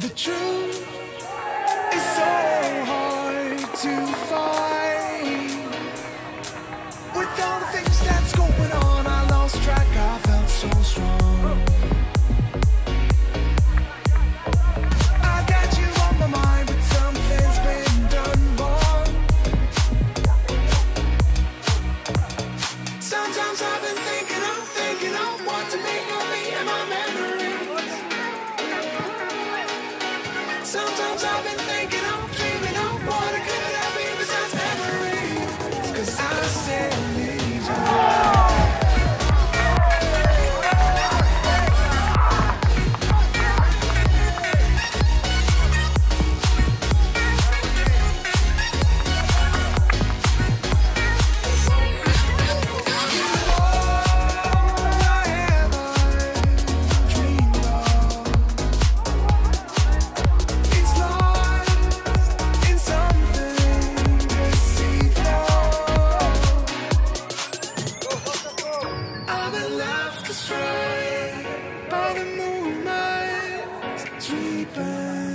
The truth is so hard to find. With all the things that's going on, I lost track. I felt so strong. I got you on my mind, but something's been done wrong. Sometimes I've been thinking. I've been thinking. the movement, sleeping.